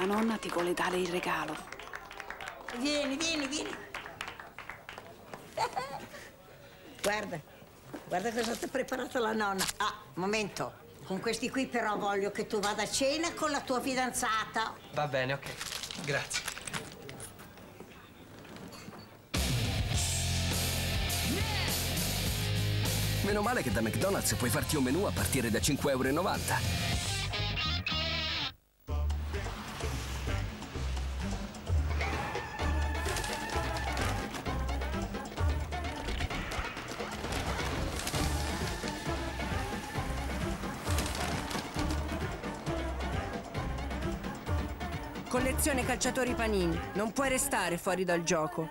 la nonna ti vuole dare il regalo. Vieni, vieni, vieni. Guarda, guarda cosa ti ha preparato la nonna. Ah, momento. Con questi qui però voglio che tu vada a cena con la tua fidanzata. Va bene, ok. Grazie. Meno male che da McDonald's puoi farti un menù a partire da 5,90 euro. Collezione calciatori panini. Non puoi restare fuori dal gioco.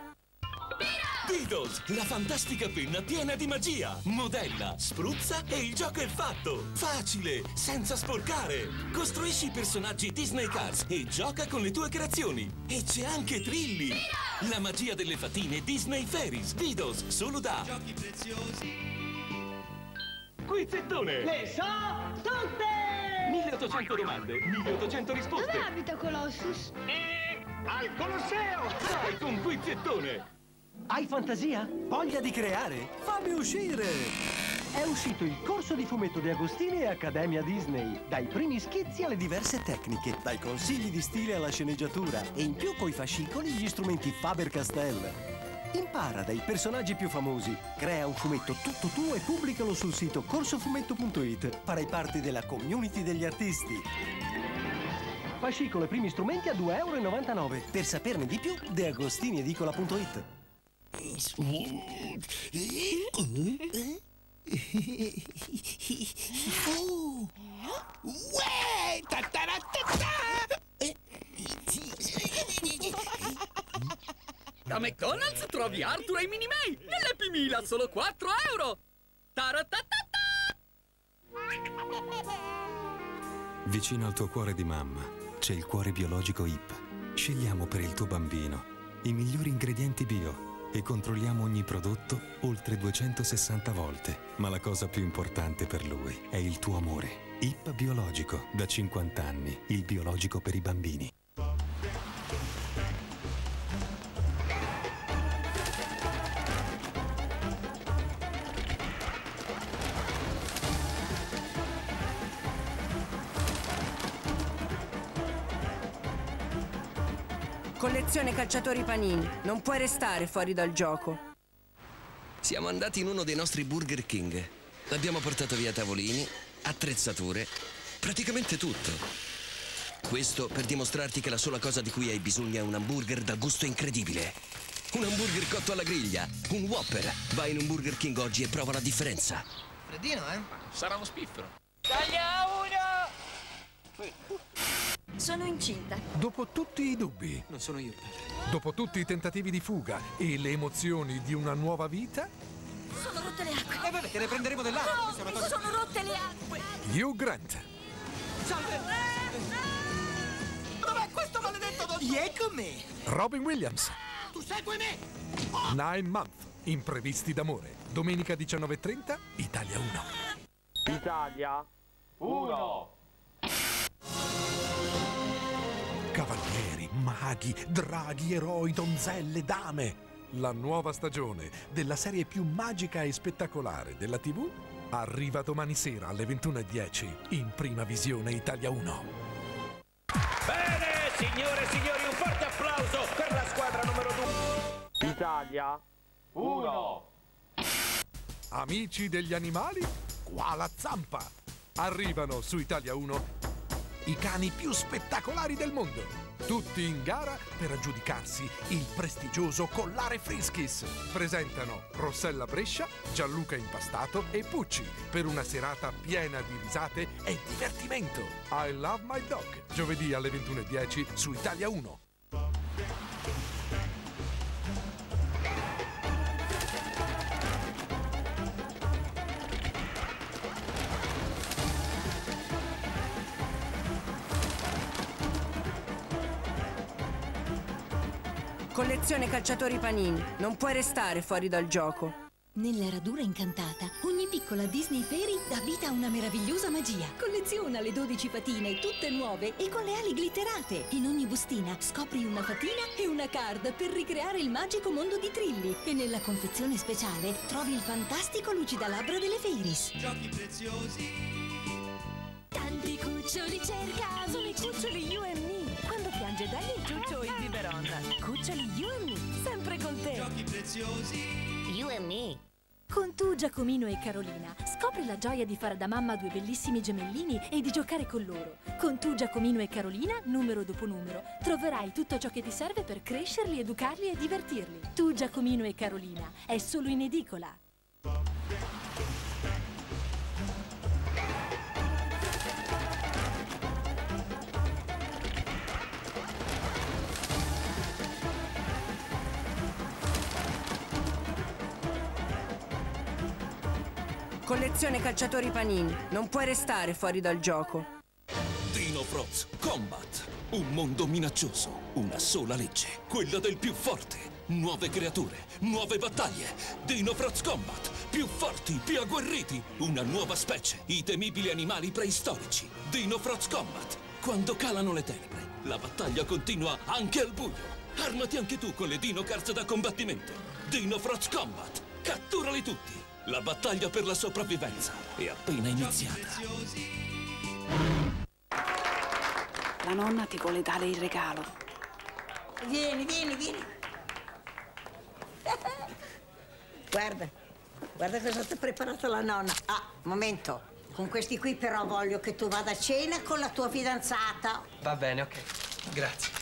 Beatles, la fantastica penna piena di magia. Modella, spruzza e il gioco è fatto. Facile, senza sporcare. Costruisci i personaggi Disney Cars e gioca con le tue creazioni. E c'è anche Trilli. La magia delle fatine Disney Fairies. Beatles, solo da... Giochi preziosi. Quizzettone. Le so tutte! 1800 domande, 1800 risposte. Dove abita Colossus? E al Colosseo! Dai con Quizzettone! Hai fantasia? Voglia di creare? Fammi uscire! È uscito il corso di fumetto di Agostini e Accademia Disney. Dai primi schizzi alle diverse tecniche, dai consigli di stile alla sceneggiatura e in più coi fascicoli gli strumenti Faber-Castell. Impara dai personaggi più famosi, crea un fumetto tutto tuo e pubblicalo sul sito corsofumetto.it. Farai parte della community degli artisti. Fascicolo e primi strumenti a 2,99 euro. Per saperne di più, deagostiniedicola.it. Uè! Ta-ta-ra-ta-ta! Da McDonald's trovi Arthur e Minnie May nell'Happy Meal a solo 4 euro! Taratatata! Vicino al tuo cuore di mamma c'è il cuore biologico IP. Scegliamo per il tuo bambino i migliori ingredienti bio e controlliamo ogni prodotto oltre 260 volte. Ma la cosa più importante per lui è il tuo amore. IP Biologico, da 50 anni, il biologico per i bambini. Calciatori panini. Non puoi restare fuori dal gioco. Siamo andati in uno dei nostri Burger King. Abbiamo portato via tavolini, attrezzature, praticamente tutto. Questo per dimostrarti che la sola cosa di cui hai bisogno è un hamburger dal gusto incredibile. Un hamburger cotto alla griglia, un Whopper. Vai in un Burger King oggi e prova la differenza. Freddino, eh? Sarà uno spiffero. Taglia uno! Sono incinta. Dopo tutti i dubbi, Non sono io. dopo tutti i tentativi di fuga e le emozioni di una nuova vita, Sono rotte le acque. Eh vabbè, te ne prenderemo dell'acqua. No, cosa- sono rotte le acque. Hugh Grant, Salve! Dov'è questo maledetto dottor? Vieni con me! Robin Williams, Tu segui me! Nine Month, Imprevisti d'amore. Domenica 19.30, Italia 1. Italia 1 maghi, draghi, eroi, donzelle, dame. La nuova stagione della serie più magica e spettacolare della TV arriva domani sera alle 21.10 in prima visione Italia 1. Bene, signore e signori, un forte applauso per la squadra numero 2 Italia 1 Amici degli animali, qua la zampa. Arrivano su Italia 1 i cani più spettacolari del mondo. Tutti in gara per aggiudicarsi il prestigioso collare Friskis. Presentano Rossella Brescia, Gianluca Impastato e Pucci per una serata piena di risate e divertimento. I Love My Dog, giovedì alle 21.10 su Italia 1. Collezione calciatori panini. Non puoi restare fuori dal gioco. Nella radura incantata, ogni piccola Disney Fairy dà vita a una meravigliosa magia. Colleziona le 12 fatine, tutte nuove e con le ali glitterate. In ogni bustina scopri una fatina e una card per ricreare il magico mondo di Trilli. E nella confezione speciale trovi il fantastico lucidalabbro delle Fairies. Giochi preziosi. Tanti cuccioli cerca. Sono i cuccioli You piange dagli il ciuccio il biberon. Cuccioli You and Me, sempre con te. Giochi preziosi. You and Me. Con tu, Giacomino e Carolina, scopri la gioia di fare da mamma due bellissimi gemellini e di giocare con loro. Con tu, Giacomino e Carolina, numero dopo numero, troverai tutto ciò che ti serve per crescerli, educarli e divertirli. Tu, Giacomino e Carolina, è solo in edicola. Collezione calciatori panini. Non puoi restare fuori dal gioco. Dino Froz Combat. Un mondo minaccioso, una sola legge, quella del più forte. Nuove creature, nuove battaglie. Dino Froz Combat. Più forti, più agguerriti. Una nuova specie, i temibili animali preistorici. Dino Froz Combat. Quando calano le tenebre, la battaglia continua anche al buio. Armati anche tu con le Dino Cards da combattimento. Dino Froz Combat. Catturali tutti. La battaglia per la sopravvivenza è appena iniziata. La nonna ti vuole dare il regalo. Vieni, vieni, vieni. Guarda, guarda cosa ti ha preparato la nonna. Ah, momento. Con questi qui però voglio che tu vada a cena con la tua fidanzata. Va bene, ok. Grazie.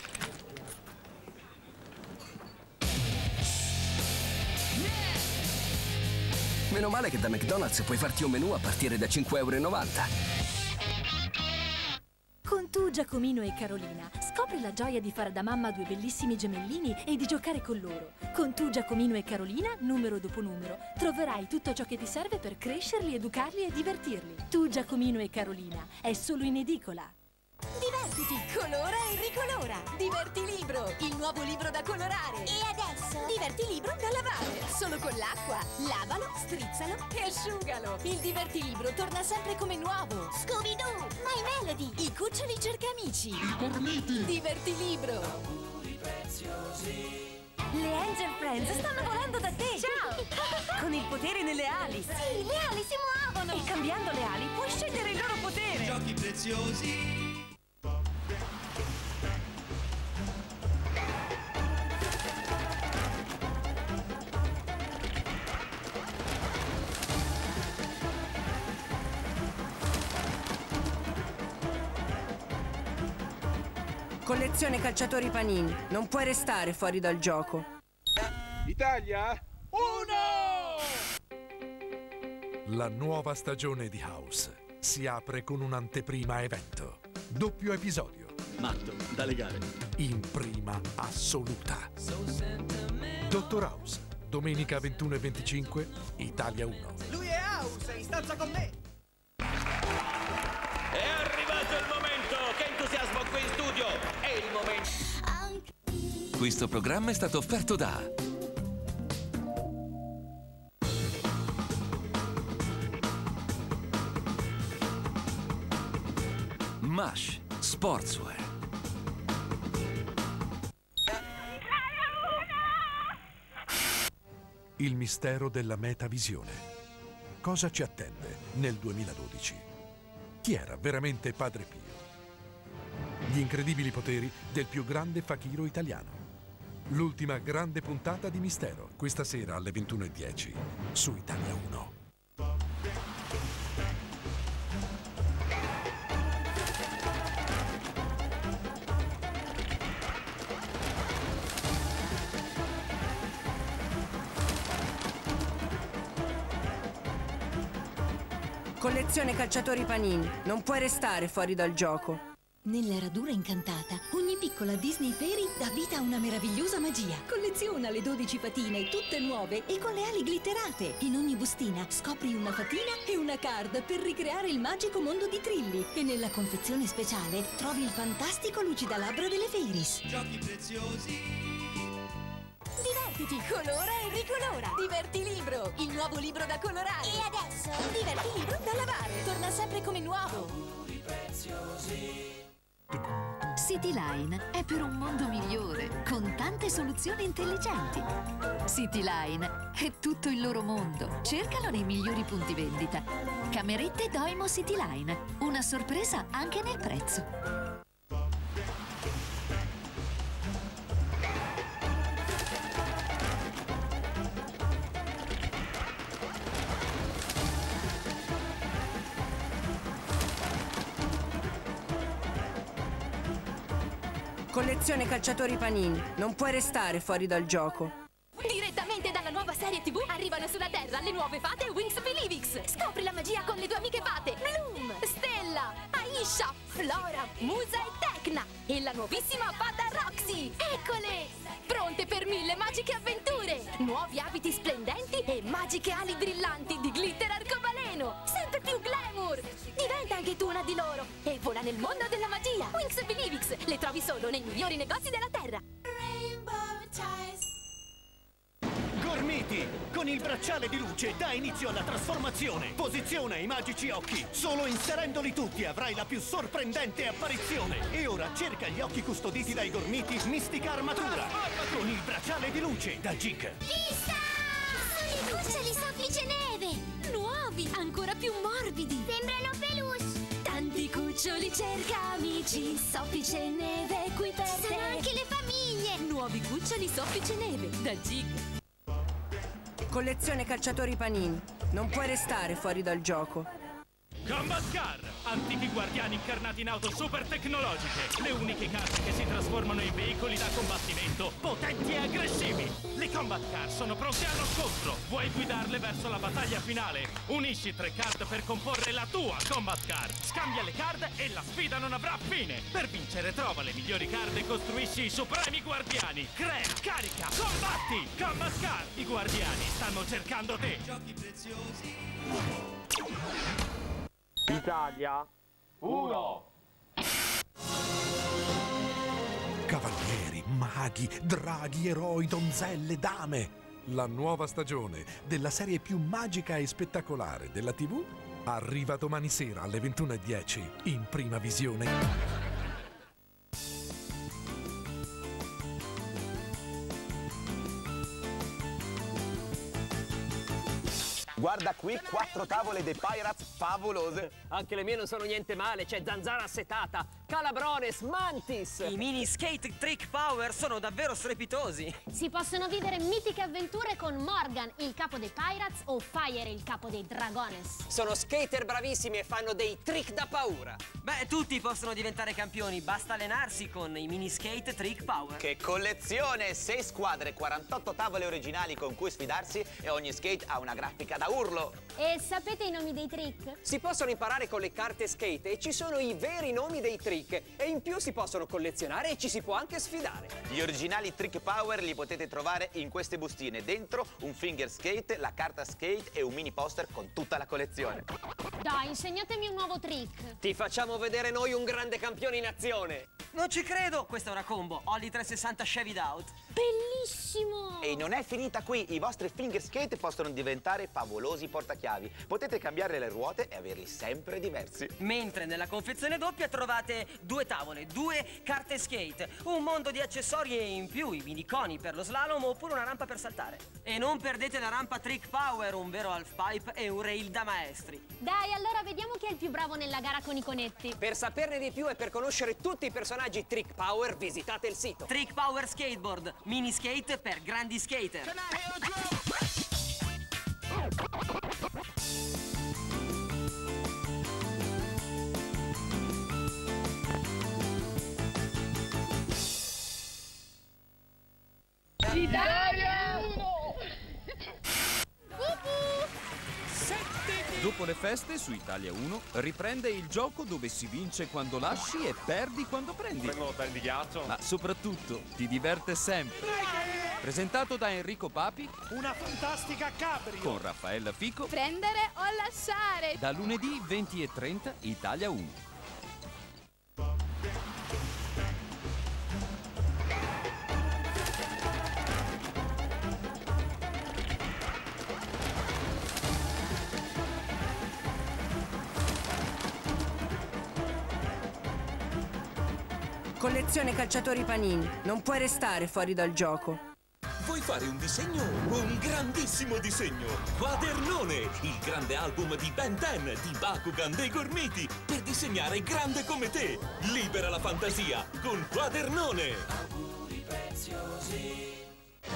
Meno male che da McDonald's puoi farti un menù a partire da 5,90 euro. Con tu, Giacomino e Carolina, scopri la gioia di fare da mamma due bellissimi gemellini e di giocare con loro. Con tu, Giacomino e Carolina, numero dopo numero, troverai tutto ciò che ti serve per crescerli, educarli e divertirli. Tu, Giacomino e Carolina, è solo in edicola. Divertiti, colora e ricolora. Diverti Libro, il nuovo libro da colorare. E adesso? Diverti Libro da lavare. Solo con l'acqua. Lavalo, strizzalo e asciugalo. Il Diverti Libro torna sempre come nuovo. Scooby-Doo, My Melody, i cuccioli cercamici. I gormiti. Diverti Libro. Le Angel Friends stanno volando da te! Ciao! Con il potere nelle ali! Sì, le ali si muovono. E cambiando le ali puoi scegliere il loro potere! Giochi preziosi. Collezione calciatori panini. Non puoi restare fuori dal gioco. Italia? Uno! La nuova stagione di House si apre con un'anteprima evento. Doppio episodio. Matto, da legare. In prima assoluta. Dottor House, domenica 21 e 25, Italia 1. Lui è House, è in stanza con me. Questo programma è stato offerto da Mash Sportswear. Il mistero della metavisione. Cosa ci attende nel 2012? Chi era veramente Padre Pio? Gli incredibili poteri del più grande fakiro italiano. L'ultima grande puntata di Mistero, questa sera alle 21.10 su Italia 1. Collezione calciatori panini. Non puoi restare fuori dal gioco. Nella radura incantata, ogni piccola Disney Fairy dà vita a una meravigliosa magia. Colleziona le 12 fatine, tutte nuove e con le ali glitterate. In ogni bustina scopri una fatina e una card per ricreare il magico mondo di Trilli. E nella confezione speciale trovi il fantastico lucidalabbro delle Fairies. Giochi preziosi. Divertiti, colora e ricolora. Diverti libro, il nuovo libro da colorare. E adesso, diverti libro da lavare. Torna sempre come nuovo. Cityline è per un mondo migliore, con tante soluzioni intelligenti. Cityline è tutto il loro mondo. Cercalo nei migliori punti vendita. Camerette Doimo Cityline. Una sorpresa anche nel prezzo. Collezione calciatori panini. Non puoi restare fuori dal gioco. Direttamente dalla nuova serie TV arrivano sulla Terra le nuove fate Wings Believix. Scopri la magia con le tue amiche fate Bloom, Stella, Aisha, Flora, Musa e Tecna. E la nuovissima fata Roxy. Eccole! Pronte per mille magiche avventure. Nuovi abiti splendenti e magiche ali brillanti anche tu una di loro e vola nel mondo della magia. Wings Believix. Le trovi solo nei migliori negozi della Terra. Gormiti! Con il bracciale di luce dà inizio alla trasformazione. Posiziona i magici occhi. Solo inserendoli tutti avrai la più sorprendente apparizione. E ora cerca gli occhi custoditi dai Gormiti Mistica Armatura. Con il bracciale di luce da Jig. Vista! Sono i cuccioli soffice neve! Nuovi, ancora più morbidi! Sembrano peluche! Tanti cuccioli cerca amici, soffice neve qui per Ci sono anche le famiglie! Nuovi cuccioli soffice neve da Jig! Collezione calciatori panini. Non puoi restare fuori dal gioco. Combat Car! Antichi guardiani incarnati in auto super tecnologiche. Le uniche carte che si trasformano in veicoli da combattimento, potenti e aggressivi. Combat Car sono pronte allo scontro. Vuoi guidarle verso la battaglia finale? Unisci tre card per comporre la tua Combat Car. Scambia le card e la sfida non avrà fine. Per vincere trova le migliori card e costruisci i supremi guardiani. Crea, carica, combatti! Combat Car! I guardiani stanno cercando te. Giochi preziosi. Italia 1 maghi, draghi, eroi, donzelle, dame. La nuova stagione della serie più magica e spettacolare della TV arriva domani sera alle 21.10 in prima visione. Guarda qui, quattro tavole dei Pirates favolose. Anche le mie non sono niente male, c'è zanzara assetata, calabrones, mantis. I mini skate trick power sono davvero strepitosi. Si possono vivere mitiche avventure con Morgan, il capo dei Pirates, o Fire, il capo dei Dragones. Sono skater bravissimi e fanno dei trick da paura. Beh, tutti possono diventare campioni, basta allenarsi con i mini skate trick power. Che collezione! 6 squadre, 48 tavole originali con cui sfidarsi e ogni skate ha una grafica da urlo. E sapete i nomi dei trick? Si possono imparare con le carte skate e ci sono i veri nomi dei trick. E in più si possono collezionare e ci si può anche sfidare. Gli originali Trick Power li potete trovare in queste bustine. Dentro un finger skate, la carta skate e un mini poster con tutta la collezione. Dai, insegnatemi un nuovo trick. Ti facciamo vedere noi un grande campione in azione. Non ci credo! Questa è una combo. Ollie 360 Chevy Out. Bellissimo! E non è finita qui, i vostri finger skate possono diventare favolosi portachiavi. Potete cambiare le ruote e averli sempre diversi. Mentre nella confezione doppia trovate due tavole, due carte skate, un mondo di accessori e in più i miniconi per lo slalom oppure una rampa per saltare. E non perdete la rampa Trick Power, un vero half pipe e un rail da maestri. Dai, allora vediamo chi è il più bravo nella gara con i conetti. Per saperne di più e per conoscere tutti i personaggi Trick Power, visitate il sito. Trick Power Skateboard, mini skate per grandi skater. Dopo le feste su Italia 1 riprende il gioco dove si vince quando lasci e perdi quando prendi. Prendo l'hotel di ghiaccio. Ma soprattutto ti diverte sempre. Presentato da Enrico Papi Una fantastica cabrio. con Raffaella Fico Prendere o lasciare? da lunedì 20 e 30 Italia 1. Collezione calciatori panini. Non puoi restare fuori dal gioco. Vuoi fare un disegno? Un grandissimo disegno! Quadernone! Il grande album di Ben 10 di Bakugan dei Gormiti per disegnare grande come te! Libera la fantasia con Quadernone!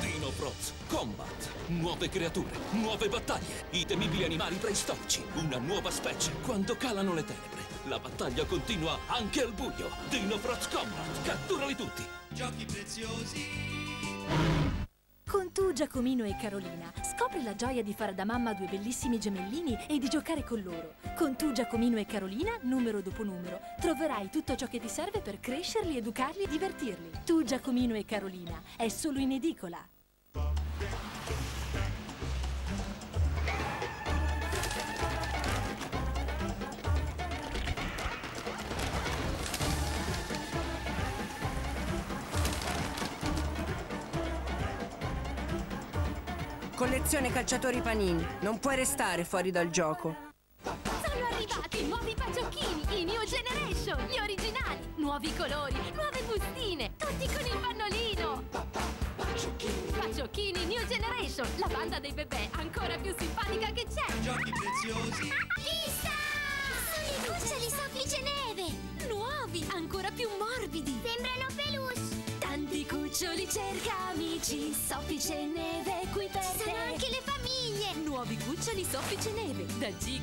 Dino Proz Combat! Nuove creature, nuove battaglie, i temibili animali preistorici, una nuova specie quando calano le tenebre. La battaglia continua anche al buio. Dino Proz Combat! Catturali tutti! Giochi preziosi. Con tu, Giacomino e Carolina, scopri la gioia di fare da mamma due bellissimi gemellini e di giocare con loro. Con tu, Giacomino e Carolina, numero dopo numero, troverai tutto ciò che ti serve per crescerli, educarli e divertirli. Tu, Giacomino e Carolina, è solo in edicola. Collezione calciatori panini. Non puoi restare fuori dal gioco. Sono arrivati i nuovi pacciocchini, i New Generation, gli originali, nuovi colori, nuove bustine, tutti con il pannolino. Pacciocchini New Generation, la banda dei bebè ancora più simpatica che c'è. Giochi preziosi. Vista! Sono i cuccioli soffice neve, nuovi, ancora più morbidi. Sembrano peluche. Cuccioli cerca amici, soffice neve qui per te. Sono anche le famiglie. Nuovi cuccioli soffice neve da Gig.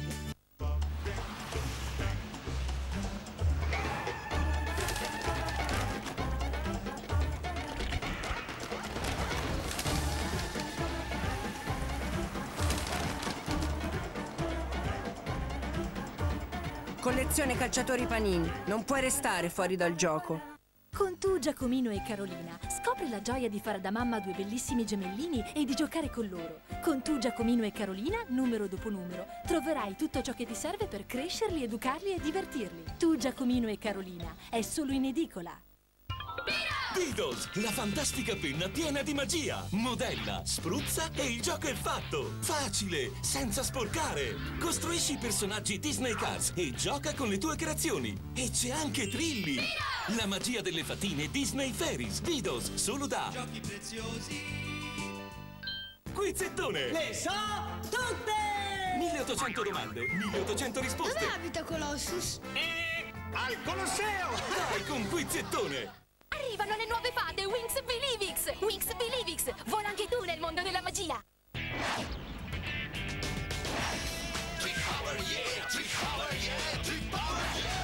Collezione calciatori panini. Non puoi restare fuori dal gioco. Con tu, Giacomino e Carolina, scopri la gioia di fare da mamma due bellissimi gemellini e di giocare con loro. Con tu, Giacomino e Carolina, numero dopo numero, troverai tutto ciò che ti serve per crescerli, educarli e divertirli. Tu, Giacomino e Carolina, è solo in edicola. Beatles, la fantastica penna piena di magia! Modella, spruzza e il gioco è fatto! Facile, senza sporcare! Costruisci i personaggi Disney Cars e gioca con le tue creazioni! E c'è anche Trilli! La magia delle fatine Disney Fairies! Beatles, solo da... Giochi preziosi. Quizzettone! Le so tutte! 1800 domande, 1800 risposte! Dove abita Colossus? Al Colosseo! Dai con Quizzettone! Arrivano le nuove fate Wings Believix! Wings Believix! Vola anche tu nel mondo della magia!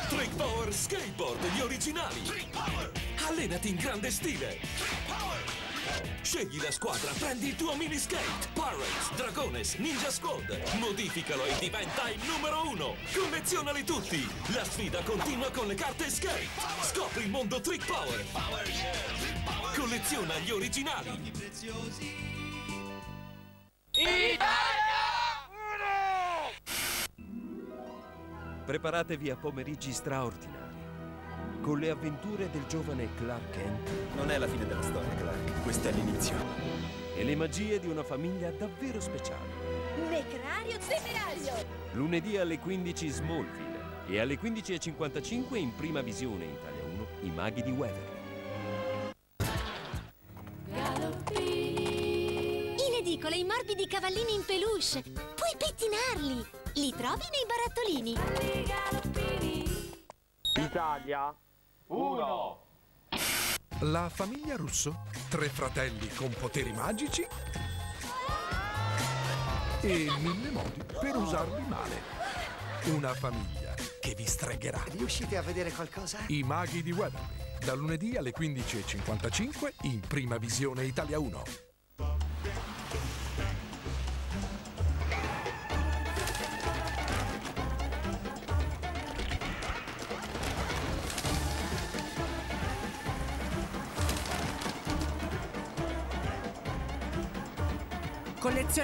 Trick Power Skateboard, gli originali! Allenati in grande stile! Scegli la squadra, prendi il tuo mini skate! Pirates, Dragones, Ninja Squad! Modificalo e diventa il numero uno! Collezionali tutti! La sfida continua con le carte skate! Scopri il mondo Trick Power! Colleziona gli originali! Preziosi. Preparatevi a pomeriggi straordinari con le avventure del giovane Clark Kent Non è la fine della storia, Clark. Questo è l'inizio. e le magie di una famiglia davvero speciale. Necrario temerario! Lunedì alle 15 Smallville e alle 15.55 in prima visione Italia 1 I maghi di Waverly. In edicola i morbidi cavallini in peluche! Puoi pettinarli! Li trovi nei barattolini! Italia 1 La famiglia Russo, tre fratelli con poteri magici e mille modi per usarli male. Una famiglia che vi stregherà. Riuscite a vedere qualcosa? I maghi di Waverly, da lunedì alle 15.55 in prima visione Italia 1.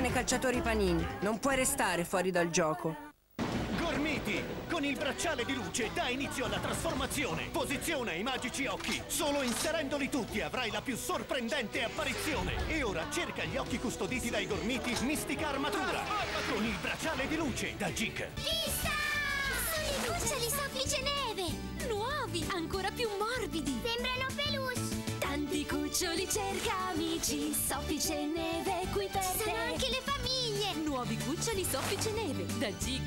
Collezione calciatori panini. Non puoi restare fuori dal gioco. Gormiti! Con il bracciale di luce dà inizio alla trasformazione. Posiziona i magici occhi. Solo inserendoli tutti avrai la più sorprendente apparizione. E ora cerca gli occhi custoditi dai gormiti Mistica Armatura. Con il bracciale di luce da Jig. Sono i Cuccioli soffice neve! Nuovi, ancora più morbidi! Sembrano peluche! Cuccioli cerca amici, soffice neve qui per Ci te! sono anche le famiglie! Nuovi cuccioli soffice neve da Gig.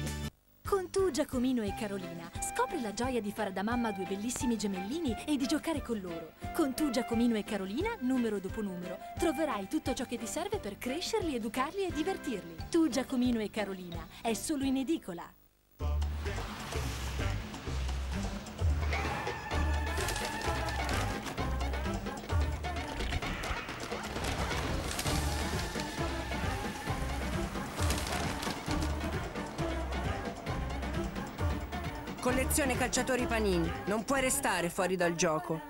Con tu, Giacomino e Carolina, scopri la gioia di fare da mamma due bellissimi gemellini e di giocare con loro. Con tu, Giacomino e Carolina, numero dopo numero, troverai tutto ciò che ti serve per crescerli, educarli e divertirli. Tu, Giacomino e Carolina, è solo in edicola. Collezione calciatori panini. Non puoi restare fuori dal gioco.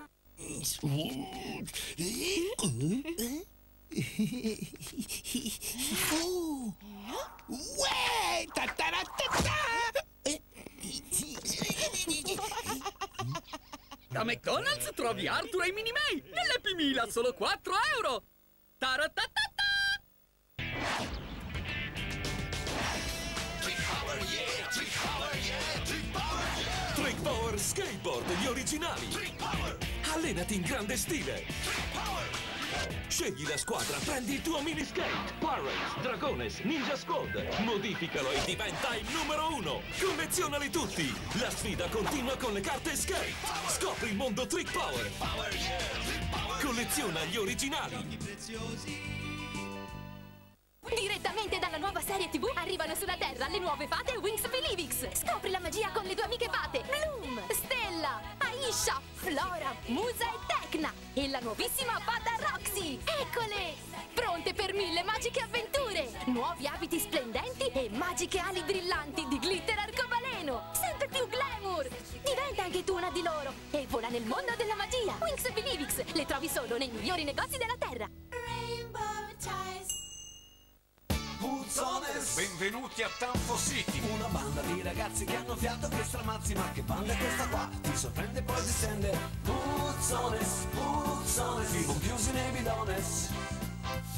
Da McDonald's trovi Arthur e Minnie May nell'Happy Meal a solo 4 euro! Taratatata! Power Skateboard, gli originali. Allenati in grande stile. Scegli la squadra, prendi il tuo mini skate. Pirates, Dragones, Ninja Squad. Modificalo e diventa il numero uno. Collezionali tutti. La sfida continua con le carte skate. Scopri il mondo Trick Power. Colleziona gli originali. Direttamente dalla nuova serie TV arrivano sulla Terra le nuove fate Wings Believix. Scopri la magia con le tue amiche fate Bloom, Stella, Aisha, Flora, Musa e Tecna e la nuovissima fata Roxy. Eccole! Pronte per mille magiche avventure! Nuovi abiti splendenti e magiche ali brillanti di glitter arcobaleno! Sempre più glamour! Diventa anche tu una di loro e vola nel mondo della magia! Wings Believix le trovi solo nei migliori negozi della Terra! Puzzones Benvenuti a Tanfo City Una banda di ragazzi che hanno fiato che stramazzi Ma che banda è questa qua? Ti sorprende poi ti stende Puzzones, Puzzones Vivono chiusi nei bidones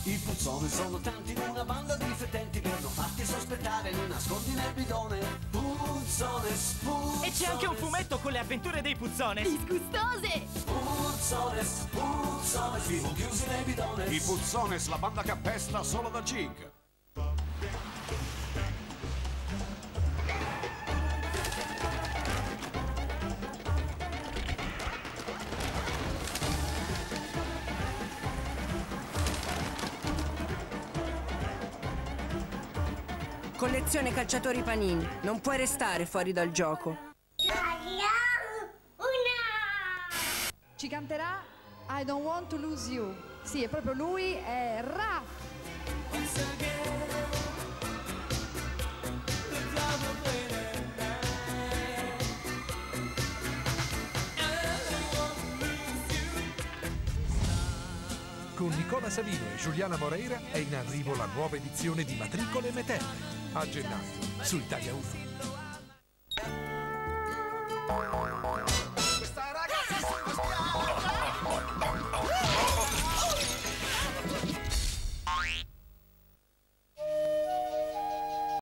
i puzzoni sono tanti in una banda di fetenti per non farti sospettare, li nascondi nel bidone. Puzzones, Puzzones. E c'è anche un fumetto con le avventure dei Puzzones. Disgustose! Puzzones, Puzzones, vivono chiusi nei bidones. I Puzzones, la banda che appesta solo da Jig. Collezione calciatori panini. Non puoi restare fuori dal gioco. Ci canterà I Don't Want to Lose You. Sì, è proprio lui, è Raf. Con Nicola Savino e Giuliana Moreira è in arrivo la nuova edizione di Matricole Metelle. A gennaio, su Italia 1.